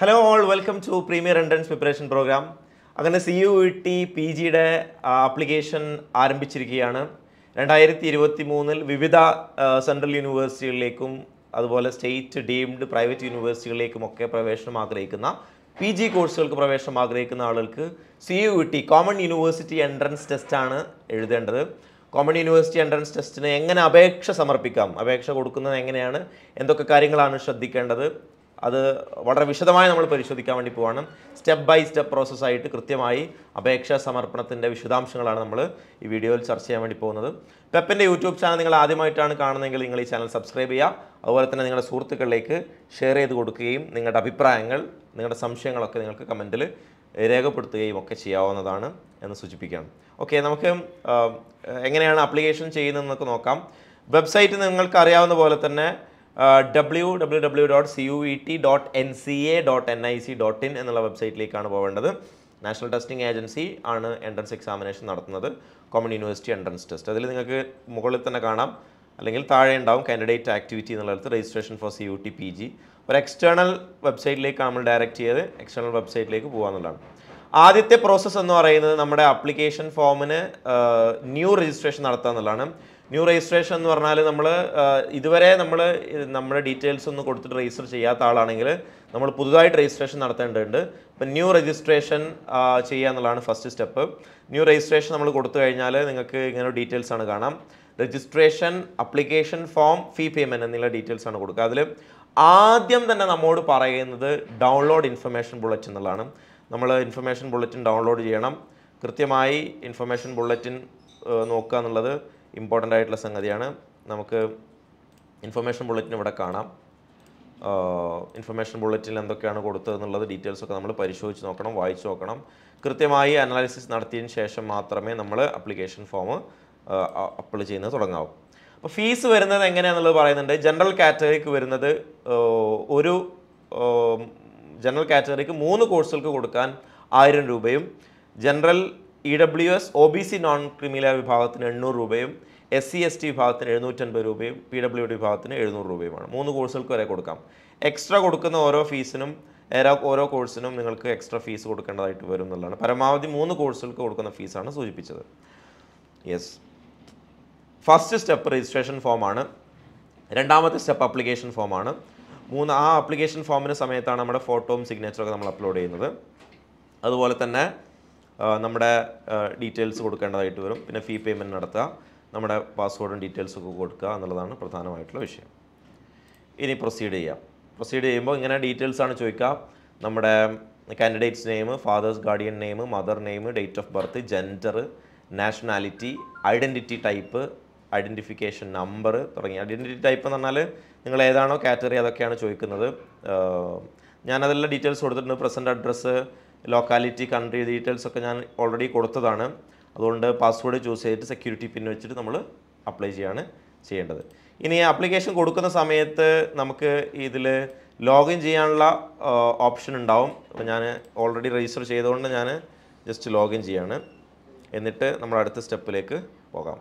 Hello all welcome to premier entrance preparation program അങ്ങനെ C U E T P ജിയുടെ application ആരംഭിച്ചിരിക്കുകയാണ്. രണ്ടായിരത്തി ഇരുപത്തി മൂന്നിൽ വിവിധ സെൻട്രൽ യൂണിവേഴ്സിറ്റികളിലേക്കും അതുപോലെ സ്റ്റേറ്റ് ഡീംഡ് പ്രൈവറ്റ് യൂണിവേഴ്സിറ്റികളിലേക്കും ഒക്കെ പ്രവേശനം ആഗ്രഹിക്കുന്ന പി ജി കോഴ്സുകൾക്ക് പ്രവേശനം ആഗ്രഹിക്കുന്ന ആളുകൾക്ക് C U E T common university entrance ടെസ്റ്റാണ് എഴുതേണ്ടത്. കോമൺ യൂണിവേഴ്സിറ്റി എൻട്രൻസ് ടെസ്റ്റിന് എങ്ങനെ അപേക്ഷ സമർപ്പിക്കാം? അപേക്ഷ കൊടുക്കുന്നത് എങ്ങനെയാണ്? എന്തൊക്കെ കാര്യങ്ങളാണ് ശ്രദ്ധിക്കേണ്ടത്? അത് വളരെ വിശദമായി നമ്മൾ പരിശോധിക്കാൻ വേണ്ടി പോവാണ്. സ്റ്റെപ്പ് ബൈ സ്റ്റെപ്പ് പ്രോസസ്സായിട്ട് കൃത്യമായി അപേക്ഷാ സമർപ്പണത്തിന്റെ വിശദാംശങ്ങളാണ് നമ്മൾ ഈ വീഡിയോയിൽ ചർച്ച ചെയ്യാൻ വേണ്ടി പോകുന്നത്. പെപ്പിന്റെ യൂട്യൂബ് ചാനൽ നിങ്ങൾ ആദ്യമായിട്ടാണ് കാണുന്നതെങ്കിൽ നിങ്ങൾ ഈ ചാനൽ സബ്സ്ക്രൈബ് ചെയ്യുക. അതുപോലെ തന്നെ നിങ്ങളുടെ സുഹൃത്തുക്കളിലേക്ക് ഷെയർ ചെയ്ത് കൊടുക്കുകയും നിങ്ങളുടെ അഭിപ്രായങ്ങൾ നിങ്ങളുടെ സംശയങ്ങളൊക്കെ നിങ്ങൾക്ക് കമന്റിൽ രേഖപ്പെടുത്തുകയും ഒക്കെ ചെയ്യാവുന്നതാണ് എന്ന് സൂചിപ്പിക്കുകയാണ്. ഓക്കെ നമുക്ക് എങ്ങനെയാണ് ആപ്ലിക്കേഷൻ ചെയ്യുന്നതെന്നൊക്കെ നോക്കാം. വെബ്സൈറ്റ് നിങ്ങൾക്ക് അറിയാവുന്ന പോലെ തന്നെ W W W dot C U E T dot N C A dot N I C dot in എന്നുള്ള വെബ്സൈറ്റിലേക്കാണ് പോകേണ്ടത് നാഷണൽ ടെസ്റ്റിംഗ് ഏജൻസി ആണ് എൻട്രൻസ് എക്സാമിനേഷൻ നടത്തുന്നത്. കോമൺ യൂണിവേഴ്സിറ്റി എൻട്രൻസ് ടെസ്റ്റ് അതിൽ നിങ്ങൾക്ക് മുകളിൽ തന്നെ കാണാം. അല്ലെങ്കിൽ താഴെ ഉണ്ടാവും കാൻഡിഡേറ്റ് ആക്ടിവിറ്റി എന്നുള്ളത് registration for C U T P G ഒരു എക്സ്റ്റേണൽ വെബ്സൈറ്റിലേക്ക് നമ്മൾ ഡയറക്റ്റ് ചെയ്ത് എക്സ്റ്റേണൽ വെബ്സൈറ്റിലേക്ക് പോകാമെന്നുള്ളതാണ് ആദ്യത്തെ പ്രോസസ്സ് എന്ന് പറയുന്നത് നമ്മുടെ ആപ്ലിക്കേഷൻ ഫോമിന് ന്യൂ രജിസ്ട്രേഷൻ നടത്തുക എന്നുള്ളതാണ്. ന്യൂ രജിസ്ട്രേഷൻ എന്ന് പറഞ്ഞാൽ നമ്മൾ ഇതുവരെ നമ്മൾ നമ്മുടെ ഡീറ്റെയിൽസ് ഒന്നും കൊടുത്തിട്ട് രജിസ്റ്റർ ചെയ്യാത്ത ആളാണെങ്കിൽ നമ്മൾ പുതുതായിട്ട് രജിസ്ട്രേഷൻ നടത്തേണ്ടതുണ്ട്. ഇപ്പം ന്യൂ രജിസ്ട്രേഷൻ ചെയ്യുക എന്നുള്ളതാണ് ഫസ്റ്റ് സ്റ്റെപ്പ്. ന്യൂ രജിസ്ട്രേഷൻ നമ്മൾ കൊടുത്തു കഴിഞ്ഞാൽ നിങ്ങൾക്ക് ഇങ്ങനെ ഡീറ്റെയിൽസ് ആണ് കാണാം. Registration application form fee payment എന്നുള്ള ഡീറ്റെയിൽസ് ആണ് കൊടുക്കുക. അതിൽ ആദ്യം തന്നെ നമ്മോട് പറയുന്നത് ഡൗൺലോഡ് ഇൻഫർമേഷൻ ബുള്ളറ്റ് എന്നുള്ളതാണ്. നമ്മൾ ഇൻഫർമേഷൻ ബുള്ളറ്റിൻ ഡൗൺലോഡ് ചെയ്യണം. കൃത്യമായി ഇൻഫർമേഷൻ ബുള്ളറ്റിൻ നോക്കുക എന്നുള്ളത് ഇമ്പോർട്ടന്റ് ആയിട്ടുള്ള സംഗതിയാണ്. നമുക്ക് ഇൻഫർമേഷൻ ബുള്ളറ്റിൻ ഇവിടെ കാണാം. ഇൻഫർമേഷൻ ബുള്ളറ്റിൽ എന്തൊക്കെയാണ് കൊടുത്തത് എന്നുള്ളത് ഡീറ്റെയിൽസ് ഒക്കെ നമ്മൾ പരിശോധിച്ച് നോക്കണം വായിച്ച് നോക്കണം. കൃത്യമായി അനാലിസിസ് നടത്തിയതിന് ശേഷം മാത്രമേ നമ്മൾ അപ്ലിക്കേഷൻ ഫോം അപ്ലൈ ചെയ്യുന്നത് തുടങ്ങാവൂ. അപ്പോൾ ഫീസ് വരുന്നത് എങ്ങനെയാണെന്നുള്ളത് പറയുന്നുണ്ട്. ജനറൽ കാറ്റഗറിക്ക് വരുന്നത് ഒരു ജനറൽ കാറ്റഗറിക്ക് മൂന്ന് കോഴ്സുകൾക്ക് കൊടുക്കാൻ ആയിരം രൂപയും general E W S O B C non criminal വിഭാഗത്തിന് എണ്ണൂറ് രൂപയും എസ് സി എസ് ടി വിഭാഗത്തിന് എഴുന്നൂറ്റൻപത് രൂപയും പി ഡബ്ല്യു ഡി വിഭാഗത്തിന് എഴുന്നൂറ് രൂപയുമാണ്. മൂന്ന് കോഴ്സുകൾക്ക് വരെ കൊടുക്കാം. എക്സ്ട്രാ കൊടുക്കുന്ന ഓരോ ഫീസിനും ഓരോ കോഴ്സിനും നിങ്ങൾക്ക് എക്സ്ട്രാ ഫീസ് കൊടുക്കേണ്ടതായിട്ട് വരും എന്നുള്ളതാണ്. പരമാവധി മൂന്ന് കോഴ്സുകൾക്ക് കൊടുക്കുന്ന ഫീസാണ് സൂചിപ്പിച്ചത്. യെസ് ഫസ്റ്റ് സ്റ്റെപ്പ് രജിസ്ട്രേഷൻ ഫോമാണ് രണ്ടാമത്തെ സ്റ്റെപ്പ് അപ്ലിക്കേഷൻ ഫോമാണ് മൂന്ന് ആ അപ്ലിക്കേഷൻ ഫോമിന് സമയത്താണ് നമ്മുടെ ഫോട്ടോയും സിഗ്നേച്ചറൊക്കെ നമ്മൾ അപ്ലോഡ് ചെയ്യുന്നത്. അതുപോലെ തന്നെ നമ്മുടെ ഡീറ്റെയിൽസ് കൊടുക്കേണ്ടതായിട്ട് വരും. പിന്നെ ഫീ പേയ്മെന്റ് നടത്തുക. നമ്മുടെ പാസ്വേഡും ഡീറ്റെയിൽസും ഒക്കെ കൊടുക്കുക എന്നുള്ളതാണ് പ്രധാനമായിട്ടുള്ള വിഷയം. ഇനി പ്രൊസീഡ് ചെയ്യാം. പ്രൊസീഡ് ചെയ്യുമ്പോൾ ഇങ്ങനെ ഡീറ്റെയിൽസ് ആണ് ചോദിക്കുക. നമ്മുടെ candidates name father's guardian name mother name date of birth gender nationality identity type identification number തുടങ്ങി ഐഡന്റിറ്റി ടൈപ്പ് എന്ന് പറഞ്ഞാൽ നിങ്ങൾ ഏതാണോ കാറ്റഗറി അതൊക്കെയാണ് ചോദിക്കുന്നത്. ഞാനതെല്ലാം ഡീറ്റെയിൽസ് കൊടുത്തിട്ടുണ്ട്. Present address locality country details ഒക്കെ ഞാൻ ഓൾറെഡി കൊടുത്തതാണ്. അതുകൊണ്ട് പാസ്വേഡ് ചൂസ് ചെയ്തിട്ട് സെക്യൂരിറ്റി പിൻ വെച്ചിട്ട് നമ്മൾ അപ്ലൈ ചെയ്യാണ് ചെയ്യേണ്ടത്. ഇനി ആപ്ലിക്കേഷൻ കൊടുക്കുന്ന സമയത്ത് നമുക്ക് ഇതിൽ ലോഗിൻ ചെയ്യാനുള്ള ഓപ്ഷൻ ഉണ്ടാവും. ഞാൻ ഓൾറെഡി രജിസ്റ്റർ ചെയ്തുകൊണ്ട് ഞാൻ ജസ്റ്റ് ലോഗിൻ ചെയ്യാണ്. എന്നിട്ട് നമ്മൾ അടുത്ത സ്റ്റെപ്പിലേക്ക് പോകാം.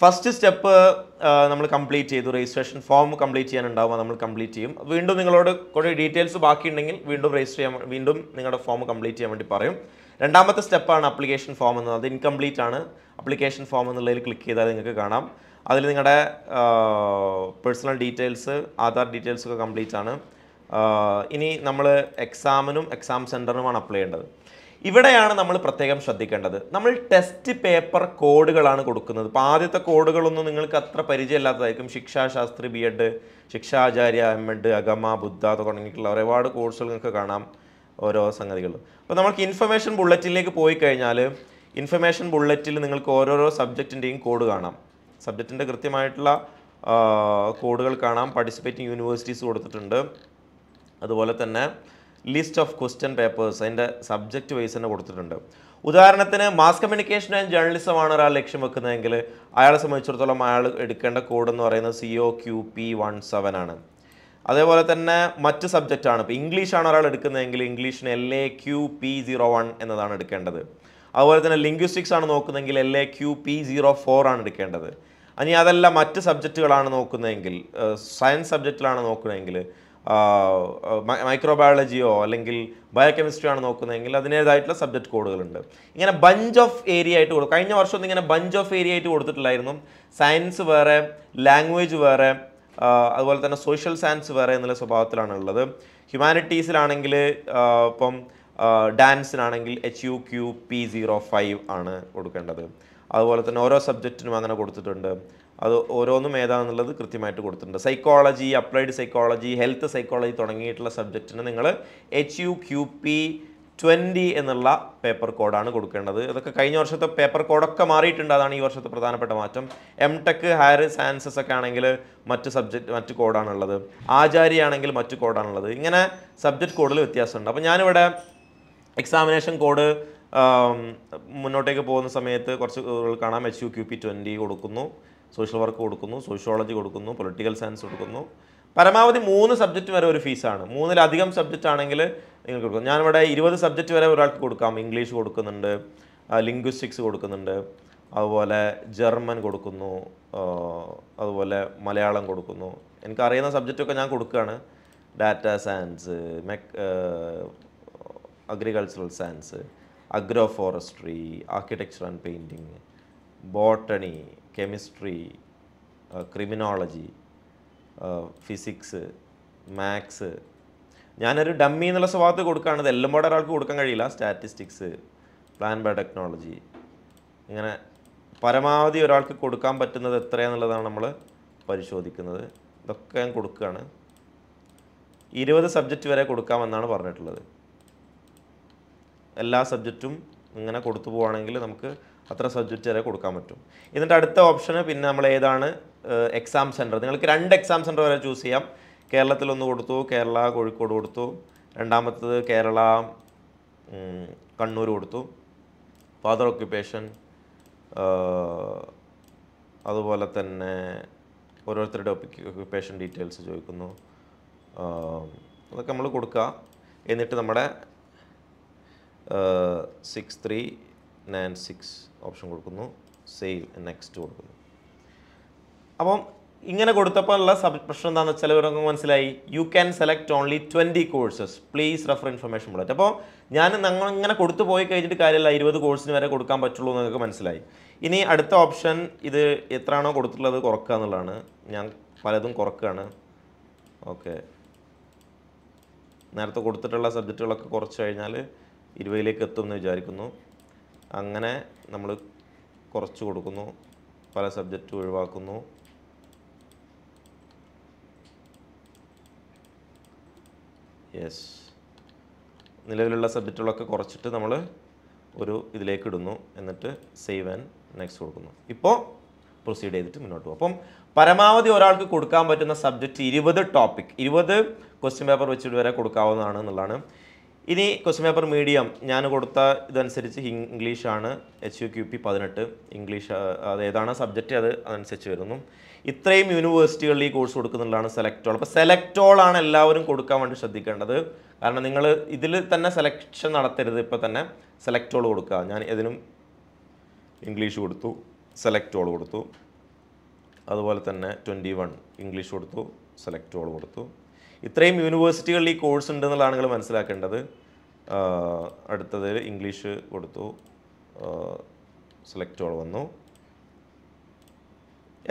ഫസ്റ്റ് സ്റ്റെപ്പ് നമ്മൾ കംപ്ലീറ്റ് ചെയ്തു. രജിസ്ട്രേഷൻ ഫോം കംപ്ലീറ്റ് ചെയ്യാനുണ്ടാവുക നമ്മൾ കംപ്ലീറ്റ് ചെയ്യും. വീണ്ടും നിങ്ങളോട് കുറേ ഡീറ്റെയിൽസ് ബാക്കിയുണ്ടെങ്കിൽ വീണ്ടും രജിസ്റ്റർ ചെയ്യാൻ വീണ്ടും നിങ്ങളുടെ ഫോം കംപ്ലീറ്റ് ചെയ്യാൻ വേണ്ടി പറയും. രണ്ടാമത്തെ സ്റ്റെപ്പാണ് അപ്ലിക്കേഷൻ ഫോം എന്നത്. അത് ഇൻകംപ്ലീറ്റ് ആണ്. അപ്ലിക്കേഷൻ ഫോം എന്നുള്ളതിൽ ക്ലിക്ക് ചെയ്താൽ നിങ്ങൾക്ക് കാണാം. അതിൽ നിങ്ങളുടെ പേഴ്സണൽ ഡീറ്റെയിൽസ് ആധാർ ഡീറ്റെയിൽസൊക്കെ കംപ്ലീറ്റ് ആണ്. ഇനി നമ്മൾ എക്സാമിനും എക്സാം സെന്ററിനുമാണ് അപ്ലൈ ചെയ്യേണ്ടത്. ഇവിടെയാണ് നമ്മൾ പ്രത്യേകം ശ്രദ്ധിക്കേണ്ടത്. നമ്മൾ ടെസ്റ്റ് പേപ്പർ കോഡുകളാണ് കൊടുക്കുന്നത്. ഇപ്പോൾ ആദ്യത്തെ കോഡുകളൊന്നും നിങ്ങൾക്ക് അത്ര പരിചയമില്ലാത്തതായിരിക്കും. Shikshashastri B Ed Shikshacharya M Ed Agama Buddha തുടങ്ങിയിട്ടുള്ള ഒരുപാട് കോഴ്സുകൾ നിങ്ങൾക്ക് കാണാം. ഓരോ സംഗതികളും അപ്പോൾ നമുക്ക് ഇൻഫർമേഷൻ ബുള്ളറ്റിലേക്ക് പോയി കഴിഞ്ഞാൽ ഇൻഫർമേഷൻ ബുള്ളറ്റിൽ നിങ്ങൾക്ക് ഓരോരോ സബ്ജക്റ്റിന്റെയും കോഡ് കാണാം. സബ്ജക്റ്റിന്റെ കൃത്യമായിട്ടുള്ള കോഡുകൾ കാണാം. പാർട്ടിസിപ്പേറ്റിംഗ് യൂണിവേഴ്സിറ്റീസ് കൊടുത്തിട്ടുണ്ട്. അതുപോലെ തന്നെ ലിസ്റ്റ് ഓഫ് ക്വസ്റ്റ്യൻ പേപ്പേഴ്സ് അതിന്റെ സബ്ജക്റ്റ് വൈസ് തന്നെ കൊടുത്തിട്ടുണ്ട്. ഉദാഹരണത്തിന് മാസ് കമ്മ്യൂണിക്കേഷൻ ആൻഡ് ജേർണലിസം ആണ് ഒരാൾ ലക്ഷ്യം വെക്കുന്നതെങ്കിൽ അയാളെ സംബന്ധിച്ചിടത്തോളം അയാൾ എടുക്കേണ്ട കോഡ് എന്ന് പറയുന്നത് C O Q P one seven ആണ്. അതേപോലെ തന്നെ മറ്റ് ആണ്. ഇപ്പോൾ ഇംഗ്ലീഷാണ് ഒരാൾ എടുക്കുന്നതെങ്കിൽ ഇംഗ്ലീഷിന് L A Q P zero one എന്നതാണ് എടുക്കേണ്ടത്. അതുപോലെ തന്നെ ലിംഗ്വിസ്റ്റിക്സ് ആണ് നോക്കുന്നതെങ്കിൽ L A Q P zero four ആണ് എടുക്കേണ്ടത്. ഇനി അതല്ല മറ്റ് സബ്ജക്റ്റുകളാണ് നോക്കുന്നതെങ്കിൽ സയൻസ് സബ്ജക്റ്റിലാണ് നോക്കുന്നതെങ്കിൽ മൈക്രോബയോളജിയോ അല്ലെങ്കിൽ ബയോകെമിസ്ട്രി ആണ് നോക്കുന്നതെങ്കിൽ അതിന്റേതായിട്ടുള്ള സബ്ജക്ട് കോഡുകളുണ്ട്. ഇങ്ങനെ ബഞ്ച് ഓഫ് ഏരിയ ആയിട്ട് കൊടുക്കും കഴിഞ്ഞ വർഷം ഒന്നും ഇങ്ങനെ ബഞ്ച് ഓഫ് ഏരിയ ആയിട്ട് കൊടുത്തിട്ടില്ലായിരുന്നു. സയൻസ് വേറെ ലാംഗ്വേജ് വേറെ അതുപോലെ തന്നെ സോഷ്യൽ സയൻസ് വേറെ എന്നുള്ള സ്വഭാവത്തിലാണ് ഉള്ളത്. ഹ്യൂമാനിറ്റീസിലാണെങ്കിൽ ഇപ്പം ഡാൻസിനാണെങ്കിൽ H U Q P zero five ആണ് കൊടുക്കേണ്ടത്. അതുപോലെ തന്നെ ഓരോ സബ്ജക്റ്റിനും അങ്ങനെ കൊടുത്തിട്ടുണ്ട്. അത് ഓരോന്നും ഏതാണെന്നുള്ളത് കൃത്യമായിട്ട് കൊടുത്തിട്ടുണ്ട്. Psychology applied psychology health psychology തുടങ്ങിയിട്ടുള്ള സബ്ജക്റ്റിന് നിങ്ങൾ H U Q P twenty എന്നുള്ള പേപ്പർ കോഡാണ് കൊടുക്കേണ്ടത്. ഇതൊക്കെ കഴിഞ്ഞ വർഷത്തെ പേപ്പർ കോഡൊക്കെ മാറിയിട്ടുണ്ട്. അതാണ് ഈ വർഷത്തെ പ്രധാനപ്പെട്ട മാറ്റം. എം ടെക് ഹയർ സയൻസസ് ഒക്കെ ആണെങ്കിൽ മറ്റ് സബ്ജക്റ്റ് മറ്റ് കോഡാണുള്ളത് ആചാര്യാണെങ്കിൽ മറ്റു കോഡാണുള്ളത് ഇങ്ങനെ സബ്ജക്റ്റ് കോഡിൽ വ്യത്യാസമുണ്ട്. അപ്പോൾ ഞാനിവിടെ എക്സാമിനേഷൻ കോഡ് മുന്നോട്ടേക്ക് പോകുന്ന സമയത്ത് കുറച്ച് കാണാം. H U Q P twenty കൊടുക്കുന്നു. സോഷ്യൽ വർക്ക് കൊടുക്കുന്നു സോഷ്യോളജി കൊടുക്കുന്നു പൊളിറ്റിക്കൽ സയൻസ് കൊടുക്കുന്നു. പരമാവധി മൂന്ന് സബ്ജക്റ്റ് വരെ ഒരു ഫീസാണ്. മൂന്നിലധികം സബ്ജക്റ്റ് ആണെങ്കിൽ നിങ്ങൾക്ക് കൊടുക്കും. ഞാനിവിടെ ഇരുപത് സബ്ജക്റ്റ് വരെ ഒരാൾക്ക് കൊടുക്കാം. ഇംഗ്ലീഷ് കൊടുക്കുന്നുണ്ട് ലിംഗ്വിസ്റ്റിക്സ് കൊടുക്കുന്നുണ്ട് അതുപോലെ ജർമ്മൻ കൊടുക്കുന്നു അതുപോലെ മലയാളം കൊടുക്കുന്നു. എനിക്കറിയുന്ന സബ്ജക്റ്റൊക്കെ ഞാൻ കൊടുക്കുകയാണ്. Data science mech agricultural science agro forestry architecture and painting botany chemistry criminology physics maths. ഞാനൊരു ഡമ്മി എന്നുള്ള സ്വഭാവത്തിൽ കൊടുക്കുകയാണ്. എല്ലാം പാടെ ഒരാൾക്ക് കൊടുക്കാൻ കഴിയില്ല. സ്റ്റാറ്റിസ്റ്റിക്സ് പ്ലാൻ ബയോടെക്നോളജി ഇങ്ങനെ പരമാവധി ഒരാൾക്ക് കൊടുക്കാൻ പറ്റുന്നത് എത്രയാണെന്നുള്ളതാണ് നമ്മൾ പരിശോധിക്കുന്നത്. ഇതൊക്കെ ഞാൻ കൊടുക്കുകയാണ്. ഇരുപത് സബ്ജക്റ്റ് വരെ കൊടുക്കാമെന്നാണ് പറഞ്ഞിട്ടുള്ളത്. എല്ലാ സബ്ജക്റ്റും ഇങ്ങനെ കൊടുത്തു പോവുകയാണെങ്കിൽ നമുക്ക് അത്ര സബ്ജക്റ്റ് വരെ കൊടുക്കാൻ പറ്റും. എന്നിട്ട് അടുത്ത ഓപ്ഷന് പിന്നെ നമ്മൾ ഏതാണ്? എക്സാം സെന്റർ നിങ്ങൾക്ക് രണ്ട് എക്സാം സെന്റർ വരെ ചൂസ് ചെയ്യാം. കേരളത്തിൽ ഒന്ന് കൊടുത്തു കേരള കോഴിക്കോട് കൊടുത്തു. രണ്ടാമത്തത് കേരള കണ്ണൂർ കൊടുത്തു. ഫാദർ ഓക്യുപ്പേഷൻ അതുപോലെ തന്നെ ഓരോരുത്തരുടെ ഓക്യുപ്പേഷൻ ഡീറ്റെയിൽസ് ചോദിക്കുന്നു. അതൊക്കെ നമ്മൾ കൊടുക്കുക. എന്നിട്ട് നമ്മുടെ six three nine six option കൊടുക്കുന്നു. സേവ് നെക്സ്റ്റ് കൊടുക്കുന്നു. അപ്പം ഇങ്ങനെ കൊടുത്തപ്പോൾ ഉള്ള സബ് പ്രശ്നം എന്താണെന്ന് വെച്ചാൽ ഇവർക്ക് മനസ്സിലായി. You can select only twenty courses please refer information bullet അപ്പോൾ ഞാൻ നിങ്ങൾ ഇങ്ങനെ കൊടുത്തു പോയി കഴിഞ്ഞിട്ട് കാര്യമില്ല. ഇരുപത് കോഴ്സിന് വരെ കൊടുക്കാൻ പറ്റുള്ളൂ എന്ന് നിങ്ങൾക്ക് മനസ്സിലായി. ഇനി അടുത്ത ഓപ്ഷൻ ഇത് എത്രയാണോ കൊടുത്തിട്ടുള്ളത് കുറക്കുക എന്നുള്ളതാണ്. ഞാൻ പലതും കുറക്കുകയാണ്. ഓക്കെ നേരത്തെ കൊടുത്തിട്ടുള്ള സബ്ജക്റ്റുകളൊക്കെ കുറച്ച് കഴിഞ്ഞാൽ ഇരുപതിലേക്ക് എത്തുമെന്ന് വിചാരിക്കുന്നു. അങ്ങനെ നമ്മൾ കുറച്ച് കൊടുക്കുന്നു. പല സബ്ജക്റ്റ് ഒഴിവാക്കുന്നു. യെസ് നിലവിലുള്ള സബ്ജക്റ്റുകളൊക്കെ കുറച്ചിട്ട് നമ്മൾ ഒരു ഇതിലേക്ക് ഇടുന്നു. എന്നിട്ട് സേവ് ആൻഡ് നെക്സ്റ്റ് കൊടുക്കുന്നു. ഇപ്പോൾ പ്രൊസീഡ് ചെയ്തിട്ട് മുന്നോട്ട് പോകും അപ്പം പരമാവധി ഒരാൾക്ക് കൊടുക്കാൻ പറ്റുന്ന സബ്ജക്റ്റ് ഇരുപത് ടോപ്പിക് ഇരുപത് ക്വസ്റ്റ്യൻ പേപ്പർ വെച്ചിട്ട് വരെ കൊടുക്കാവുന്നതാണ് എന്നുള്ളതാണ് ഇനി ക്വസ്റ്റ്യൻ പേപ്പർ മീഡിയം ഞാൻ കൊടുത്ത ഇതനുസരിച്ച് ഇംഗ്ലീഷാണ് എച്ച് യു ക്യു പി പതിനെട്ട്. ഇംഗ്ലീഷ് അത് ഏതാണ് സബ്ജക്റ്റ് അത് അതനുസരിച്ച് വരുന്നു. ഇത്രയും യൂണിവേഴ്സിറ്റികളിൽ ഈ കോഴ്സ് കൊടുക്കുന്നുള്ളതാണ് സെലക്ടോൾ അപ്പോൾ സെലക്ടോളാണ് എല്ലാവരും കൊടുക്കാൻ വേണ്ടി ശ്രദ്ധിക്കേണ്ടത്. കാരണം നിങ്ങൾ ഇതിൽ തന്നെ സെലക്ഷൻ നടത്തരുത് ഇപ്പോൾ തന്നെ. സെലക്ടോൾ കൊടുക്കുക. ഞാൻ ഇതിനും ഇംഗ്ലീഷ് കൊടുത്തു. സെലക്ടോൾ കൊടുത്തു. അതുപോലെ തന്നെ ട്വന്റി വൺ ഇംഗ്ലീഷ് കൊടുത്തു. സെലക്ടോൾ കൊടുത്തു. ഇത്രയും യൂണിവേഴ്സിറ്റികളിൽ ഈ കോഴ്സ് ഉണ്ടെന്നുള്ളതാണ് നിങ്ങൾ മനസ്സിലാക്കേണ്ടത് അടുത്തത് ഇംഗ്ലീഷ് കൊടുത്തു. സെലക്ട് ഓൾ വന്നു.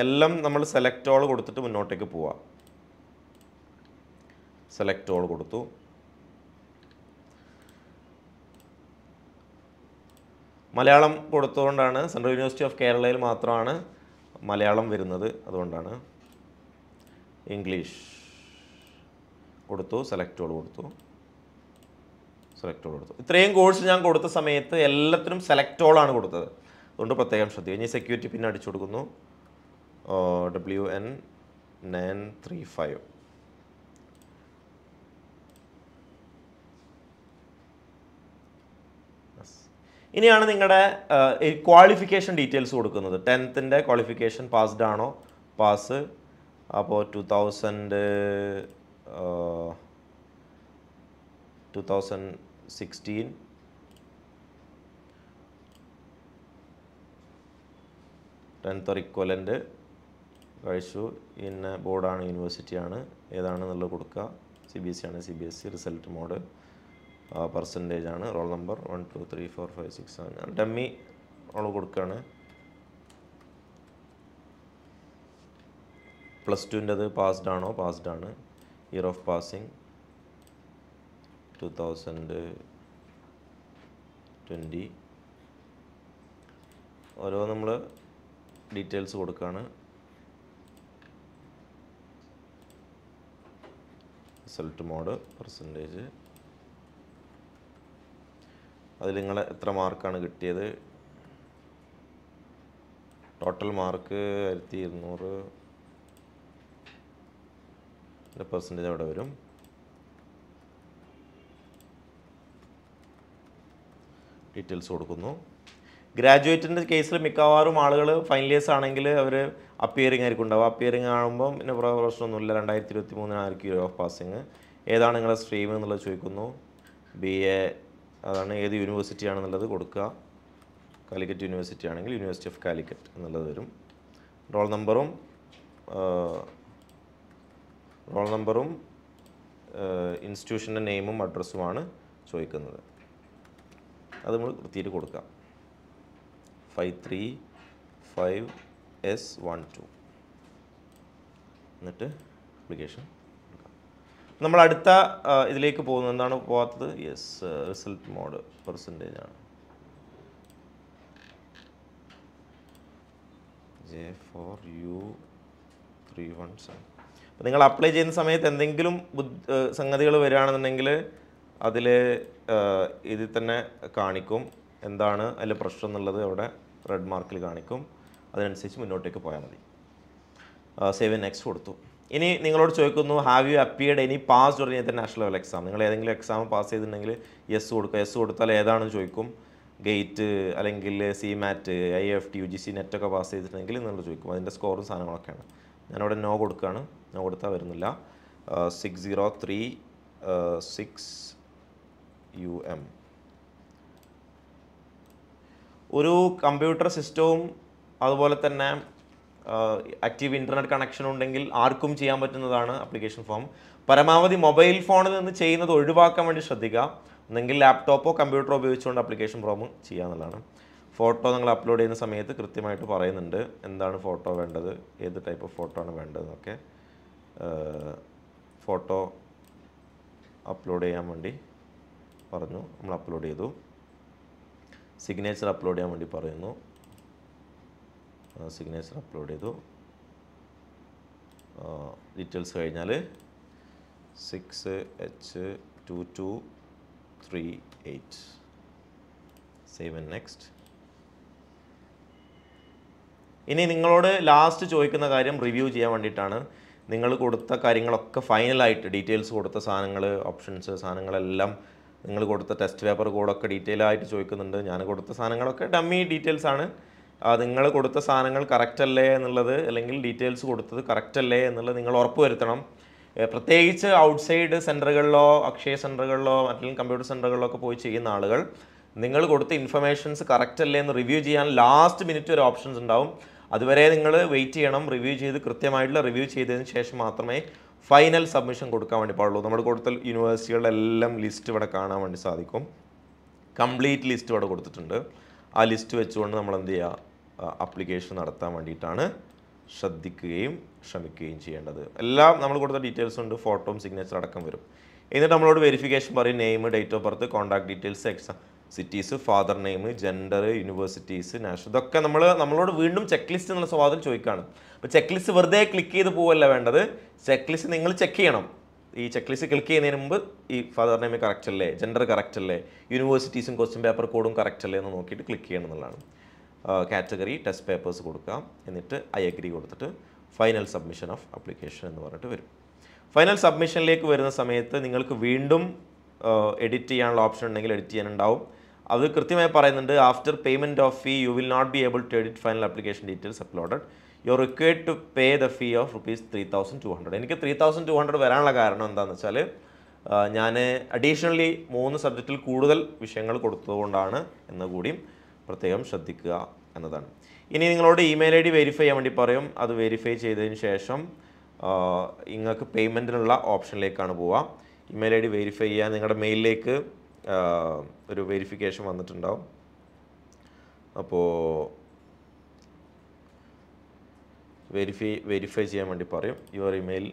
എല്ലാം നമ്മൾ സെലക്ട് ഓൾ കൊടുത്തിട്ട് മുന്നോട്ടേക്ക് പോവാം. ഓൾ കൊടുത്തു. മലയാളം കൊടുത്തുകൊണ്ടാണ് സെൻട്രൽ യൂണിവേഴ്സിറ്റി ഓഫ് കേരളയിൽ മാത്രമാണ് മലയാളം വരുന്നത് അതുകൊണ്ടാണ്. ഇംഗ്ലീഷ്. കൊടുത്തു സെലക്ടോൾ കൊടുത്തു. സെലക്ടോൾ കൊടുത്തു. ഇത്രയും കോഴ്സ് ഞാൻ കൊടുത്ത സമയത്ത് എല്ലാത്തിനും സെലക്ടോളാണ് കൊടുത്തത്. അതുകൊണ്ട് പ്രത്യേകം ശ്രദ്ധിക്കുക. ഇനി സെക്യൂരിറ്റി പിന്നെ അടിച്ചു കൊടുക്കുന്നു. W N nine three five ഇനിയാണ് നിങ്ങളുടെ ക്വാളിഫിക്കേഷൻ ഡീറ്റെയിൽസ് കൊടുക്കുന്നത്. ടെൻത്തിന്റെ ക്വാളിഫിക്കേഷൻ പാസ്ഡ് ആണോ? പാസ് അപ്പോൾ two thousand two thousand sixteen tenth or equivalent കഴിച്ചു. ഇന്ന ബോർഡാണ് യൂണിവേഴ്സിറ്റിയാണ്. ഏതാണെന്നുള്ളത് കൊടുക്കുക. സി ബി എസ് സി ആണ് C B S C result mode. Percentage ആണ് roll number one two three four five six seven. Dummy roll കൊടുക്കുകയാണ്. പ്ലസ് ടുവിന്റെത് പാസ്ഡ് ആണോ? പാസ്ഡ് ആണ്. Year of passing two thousand twenty ഓരോ നമ്മൾ details കൊടുക്കുകയാണ് result mode percentage അതിൽ നിങ്ങൾ എത്ര മാർക്കാണ് കിട്ടിയത്? ടോട്ടൽ മാർക്ക് ആയിരത്തി ഇരുന്നൂറ്. പെർസെന്റേജ് അവിടെ വരും. ഡീറ്റെയിൽസ് കൊടുക്കുന്നു. ഗ്രാജുവേറ്റിന്റെ കേസിൽ മിക്കവാറും ആളുകൾ ഫൈനൽ ഇയേഴ്സ് ആണെങ്കിൽ അവർ അപ്പിയറിംഗ് ആയിരിക്കും ഉണ്ടാവും അപ്പിയറിംഗ് ആകുമ്പോൾ പിന്നെ പ്ര- പ്രശ്നമൊന്നുമില്ല. രണ്ടായിരത്തി ഇരുപത്തി മൂന്നിനായിരിക്കും ഇയർ ഓഫ് പാസിങ് ഏതാണ് നിങ്ങളുടെ സ്ട്രീം എന്നുള്ളത് ചോദിക്കുന്നു. ബി എ അതാണ് ഏത് യൂണിവേഴ്സിറ്റി ആണെന്നുള്ളത് കൊടുക്കുക. കാലിക്കറ്റ് യൂണിവേഴ്സിറ്റി ആണെങ്കിൽ യൂണിവേഴ്സിറ്റി ഓഫ് കാലിക്കറ്റ് എന്നുള്ളത് വരും. റോൾ നമ്പറും റോൾ നമ്പറും ഇൻസ്റ്റിറ്റ്യൂഷന്റെ നെയിമും അഡ്രസ്സുമാണ് ചോദിക്കുന്നത്. അത് നമ്മൾ വൃത്തിയിൽ കൊടുക്കാം. Five three five S one two. എന്നിട്ട് അപ്ലിക്കേഷൻ നമ്മൾ അടുത്ത ഇതിലേക്ക് പോകുന്നത് എന്താണ്? പോകാത്തത്? യെസ് റിസൾട്ട് മോഡ് പെർസെന്റേജ് ആണ്. J four U three one seven അപ്പോൾ നിങ്ങൾ അപ്ലൈ ചെയ്യുന്ന സമയത്ത് എന്തെങ്കിലും സംഗതികൾ വരികയാണെന്നുണ്ടെങ്കിൽ അതിൽ ഇതിൽ തന്നെ കാണിക്കും. എന്താണ് അതിൽ പ്രശ്നം എന്നുള്ളത് അവിടെ റെഡ് മാർക്കിൽ കാണിക്കും. അതിനനുസരിച്ച് മുന്നോട്ടേക്ക് പോയാൽ മതി. സേവ് നെക്സ്റ്റ് കൊടുത്തു. ഇനി നിങ്ങളോട് ചോദിക്കുന്നു have you appeared any pass തുടങ്ങിയ നാഷണൽ ലെവൽ എക്സാം നിങ്ങൾ ഏതെങ്കിലും എക്സാം പാസ് ചെയ്തിട്ടുണ്ടെങ്കിൽ എസ് കൊടുക്കുക. എസ് കൊടുത്താൽ ഏതാണെന്ന് ചോദിക്കും. ഗേറ്റ് അല്ലെങ്കിൽ C MAT I F T U G C നെറ്റൊക്കെ pass ചെയ്തിട്ടുണ്ടെങ്കിൽ നിങ്ങൾ ചോദിക്കും. അതിന്റെ സ്കോറും സാധനങ്ങളൊക്കെയാണ്. ഞാനവിടെ നോ കൊടുക്കുകയാണ്. നോ കൊടുത്താൽ വരുന്നില്ല. Six zero three six U M ഒരു കമ്പ്യൂട്ടർ സിസ്റ്റവും അതുപോലെ തന്നെ ആക്റ്റീവ് ഇന്റർനെറ്റ് കണക്ഷൻ ഉണ്ടെങ്കിൽ ആർക്കും ചെയ്യാൻ പറ്റുന്നതാണ് ആപ്ലിക്കേഷൻ ഫോം പരമാവധി മൊബൈൽ ഫോണിൽ നിന്ന് ചെയ്യുന്നത് ഒഴിവാക്കാൻ വേണ്ടി ശ്രദ്ധിക്കുക. ഒന്നെങ്കിൽ ലാപ്ടോപ്പോ കമ്പ്യൂട്ടറോ ഉപയോഗിച്ചുകൊണ്ട് അപ്ലിക്കേഷൻ ഫോം ചെയ്യാന്നുള്ളതാണ് ഫോട്ടോ നിങ്ങൾ അപ്ലോഡ് ചെയ്യുന്ന സമയത്ത് കൃത്യമായിട്ട് പറയുന്നുണ്ട്. എന്താണ് ഫോട്ടോ വേണ്ടത്? ഏത് ടൈപ്പ് ഓഫ് ഫോട്ടോ ആണ് വേണ്ടതെന്നൊക്കെ ഫോട്ടോ അപ്ലോഡ് ചെയ്യാൻ വേണ്ടി പറഞ്ഞു. നമ്മൾ അപ്ലോഡ് ചെയ്തു. സിഗ്നേച്ചർ അപ്ലോഡ് ചെയ്യാൻ വേണ്ടി പറയുന്നു. സിഗ്നേച്ചർ അപ്ലോഡ് ചെയ്തു. ഡീറ്റെയിൽസ് കഴിഞ്ഞാൽ six H two two three eight save and next ഇനി നിങ്ങളോട് ലാസ്റ്റ് ചോദിക്കുന്ന കാര്യം റിവ്യൂ ചെയ്യാൻ വേണ്ടിയിട്ടാണ്. നിങ്ങൾ കൊടുത്ത കാര്യങ്ങളൊക്കെ ഫൈനലായിട്ട് ഡീറ്റെയിൽസ് കൊടുത്ത സാധനങ്ങൾ ഓപ്ഷൻസ് സാധനങ്ങളെല്ലാം നിങ്ങൾ കൊടുത്ത ടെസ്റ്റ് പേപ്പർ കോഡൊക്കെ ഡീറ്റെയിൽ ആയിട്ട് ചോദിക്കുന്നുണ്ട്. ഞാൻ കൊടുത്ത സാധനങ്ങളൊക്കെ ഡമ്മി ഡീറ്റെയിൽസ് ആണ്. നിങ്ങൾ കൊടുത്ത സാധനങ്ങൾ കറക്റ്റ് അല്ലേ എന്നുള്ളത് അല്ലെങ്കിൽ ഡീറ്റെയിൽസ് കൊടുത്തത് കറക്റ്റ് അല്ലേ എന്നുള്ളത് നിങ്ങൾ ഉറപ്പ് വരുത്തണം. പ്രത്യേകിച്ച് ഔട്ട്സൈഡ് സെന്ററുകളിലോ അക്ഷയ സെന്ററുകളിലോ അല്ലെങ്കിൽ കമ്പ്യൂട്ടർ സെന്ററുകളിലോ ഒക്കെ പോയി ചെയ്യുന്ന ആളുകൾ നിങ്ങൾ കൊടുത്ത ഇൻഫർമേഷൻസ് കറക്റ്റ് അല്ലേ എന്ന് റിവ്യൂ ചെയ്യാൻ ലാസ്റ്റ് മിനിറ്റ് ഒരു ഓപ്ഷൻസ് ഉണ്ടാവും. അതുവരെ നിങ്ങൾ വെയിറ്റ് ചെയ്യണം റിവ്യൂ ചെയ്ത് കൃത്യമായിട്ടുള്ള റിവ്യൂ ചെയ്തതിന് ശേഷം മാത്രമേ ഫൈനൽ സബ്മിഷൻ കൊടുക്കാൻ വേണ്ടി പാടുള്ളൂ. നമ്മൾ കൊടുത്ത യൂണിവേഴ്സിറ്റികളുടെ എല്ലാം ലിസ്റ്റ് ഇവിടെ കാണാൻ വേണ്ടി സാധിക്കും. കംപ്ലീറ്റ് ലിസ്റ്റ് ഇവിടെ കൊടുത്തിട്ടുണ്ട്. ആ ലിസ്റ്റ് വെച്ചുകൊണ്ട് നമ്മൾ എന്ത് ചെയ്യുക? അപ്ലിക്കേഷൻ നടത്താൻ വേണ്ടിയിട്ടാണ് ശ്രദ്ധിക്കുകയും ശ്രമിക്കുകയും ചെയ്യേണ്ടത്. എല്ലാം നമ്മൾ കൊടുത്ത ഡീറ്റെയിൽസ് ഉണ്ട്. ഫോട്ടോയും സിഗ്നേച്ചർ അടക്കം വരും. എന്നിട്ട് നമ്മളോട് വെരിഫിക്കേഷൻ പറയും name date of birth contact details exam cities father name gender universities national ഇതൊക്കെ നമ്മൾ നമ്മളോട് വീണ്ടും ചെക്ക് ലിസ്റ്റ് എന്നുള്ള സ്വഭാവത്തിൽ ചോദിക്കുകയാണ് അപ്പോൾ ചെക്ക് ലിസ്റ്റ് വെറുതെ ക്ലിക്ക് ചെയ്ത് പോവല്ല വേണ്ടത്. ചെക്ക് ലിസ്റ്റ് നിങ്ങൾ ചെക്ക് ചെയ്യണം. ഈ ചെക്ക് ലിസ്റ്റ് ക്ലിക്ക് ചെയ്യുന്നതിന് മുമ്പ് ഈ ഫാദർ നെയിം കറക്റ്റ് അല്ലേ ജെൻഡർ കറക്റ്റ് അല്ലേ യൂണിവേഴ്സിറ്റീസും ക്വസ്റ്റ്യൻ പേപ്പർ കോഡും കറക്റ്റ് അല്ലേ എന്ന് നോക്കിയിട്ട് ക്ലിക്ക് ചെയ്യണം എന്നുള്ളതാണ്. കാറ്റഗറി ടെസ്റ്റ് പേപ്പേഴ്സ് കൊടുക്കാം. എന്നിട്ട് ഐ അഗ്രി കൊടുത്തിട്ട് ഫൈനൽ സബ്മിഷൻ ഓഫ് അപ്ലിക്കേഷൻ എന്ന് പറഞ്ഞിട്ട് വരും. ഫൈനൽ സബ്മിഷനിലേക്ക് വരുന്ന സമയത്ത് നിങ്ങൾക്ക് വീണ്ടും എഡിറ്റ് ചെയ്യാനുള്ള ഓപ്ഷൻ ഉണ്ടെങ്കിൽ എഡിറ്റ് ചെയ്യാനുണ്ടാവും. അത് കൃത്യമായി പറയുന്നുണ്ട് after payment of fee you will not be able to edit final application details uploaded you required to pay the fee of rupees three thousand two hundred എനിക്ക് ത്രീ തൗസൻഡ് ടു ഹൺഡ്രഡ് വരാനുള്ള കാരണം എന്താണെന്ന് വെച്ചാൽ ഞാൻ additionally മൂന്ന് സബ്ജക്റ്റിൽ കൂടുതൽ വിഷയങ്ങൾ കൊടുത്തതുകൊണ്ടാണ് എന്ന് കൂടിയും പ്രത്യേകം ശ്രദ്ധിക്കുക എന്നതാണ്. ഇനി നിങ്ങളോട് ഇമെയിൽ ഐ ഡി വെരിഫൈ ചെയ്യാൻ വേണ്ടി പറയും. അത് വെരിഫൈ ചെയ്തതിന് ശേഷം നിങ്ങൾക്ക് പേയ്മെന്റിനുള്ള ഓപ്ഷനിലേക്കാണ് പോവുക. ഇമെയിൽ ഐ ഡി വെരിഫൈ ചെയ്യാൻ നിങ്ങളുടെ മെയിലിലേക്ക് ഒരു വെരിഫിക്കേഷൻ വന്നിട്ടുണ്ടാവും. അപ്പോൾ വെരിഫൈ വെരിഫൈ ചെയ്യാൻ വേണ്ടി പറയും. Your email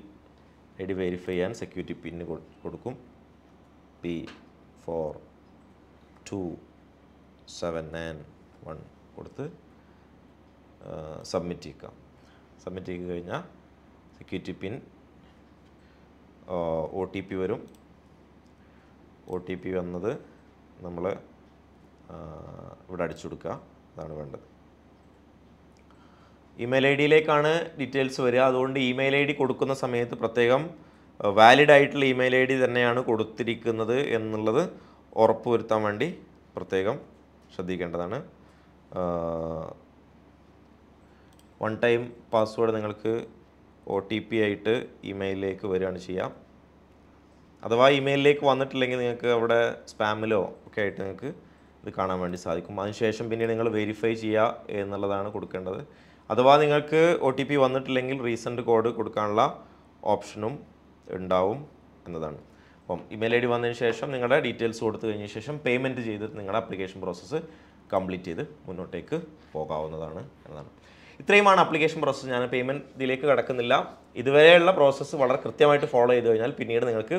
I D verify ചെയ്യാൻ സെക്യൂരിറ്റി പിന്ന് കൊടുക്കും. P four two seven nine one കൊടുത്ത് സബ്മിറ്റ് ചെയ്യുക സബ്മിറ്റ് ചെയ്ത് കഴിഞ്ഞാൽ security pin O T P വരും. ഒ ടി പി വന്നത് നമ്മൾ ഇവിടെ അടിച്ചു കൊടുക്കുക. അതാണ് വേണ്ടത്. ഇമെയിൽ ഐ ഡിയിലേക്കാണ് ഡീറ്റെയിൽസ് വരിക. അതുകൊണ്ട് ഇമെയിൽ ഐ ഡി കൊടുക്കുന്ന സമയത്ത് പ്രത്യേകം വാലിഡ് ആയിട്ടുള്ള ഇമെയിൽ ഐ ഡി തന്നെയാണ് കൊടുത്തിരിക്കുന്നത് എന്നുള്ളത് ഉറപ്പുവരുത്താൻ വേണ്ടി പ്രത്യേകം ശ്രദ്ധിക്കേണ്ടതാണ്. വൺ ടൈം പാസ്വേഡ് നിങ്ങൾക്ക് ഒ ടി പി ആയിട്ട് ഇമെയിലിലേക്ക് വരികയാണ് ചെയ്യാം. അഥവാ ഇമെയിലിലേക്ക് വന്നിട്ടില്ലെങ്കിൽ നിങ്ങൾക്ക് അവിടെ സ്പാമിലോ ഒക്കെ ആയിട്ട് നിങ്ങൾക്ക് ഇത് കാണാൻ വേണ്ടി സാധിക്കും. അതിനുശേഷം പിന്നെ നിങ്ങൾ വെരിഫൈ ചെയ്യുക എന്നുള്ളതാണ് കൊടുക്കേണ്ടത്. അഥവാ നിങ്ങൾക്ക് ഒ ടി പി വന്നിട്ടില്ലെങ്കിൽ റീസെന്റ് കോഡ് കൊടുക്കാനുള്ള ഓപ്ഷനും ഉണ്ടാവും എന്നതാണ്. അപ്പം ഇമെയിൽ ഐ ഡി വന്നതിന് ശേഷം നിങ്ങളുടെ ഡീറ്റെയിൽസ് കൊടുത്തു കഴിഞ്ഞ ശേഷം പേയ്മെന്റ് ചെയ്തിട്ട് നിങ്ങളുടെ ആപ്ലിക്കേഷൻ പ്രോസസ്സ് കംപ്ലീറ്റ് ചെയ്ത് മുന്നോട്ടേക്ക് പോകാവുന്നതാണ് എന്നതാണ്. ഇത്രയുമാണ് ആപ്ലിക്കേഷൻ പ്രോസസ്സ് ഞാൻ പേയ്മെന്റ് ഇതിലേക്ക് കടക്കുന്നില്ല. ഇതുവരെയുള്ള പ്രോസസ്സ് വളരെ കൃത്യമായിട്ട് ഫോളോ ചെയ്ത് കഴിഞ്ഞാൽ പിന്നീട് നിങ്ങൾക്ക്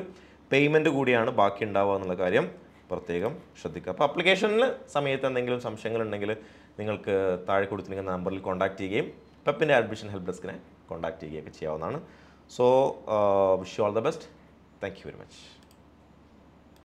പേയ്മെന്റ് കൂടിയാണ് ബാക്കി ഉണ്ടാവുക എന്നുള്ള കാര്യം പ്രത്യേകം ശ്രദ്ധിക്കുക. അപ്പോൾ അപ്ലിക്കേഷനിൽ സമയത്ത് എന്തെങ്കിലും സംശയങ്ങളുണ്ടെങ്കിൽ നിങ്ങൾക്ക് താഴെ കൊടുത്തിരിക്കുന്ന നമ്പറിൽ കോൺടാക്ട് ചെയ്യുകയും പെപ്പിന്റെ അഡ്മിഷൻ ഹെൽപ്പ് ഡെസ്കിനെ കോൺടാക്ട് ചെയ്യുകയൊക്കെ ചെയ്യാവുന്നതാണ്. So wish you all the best thank very much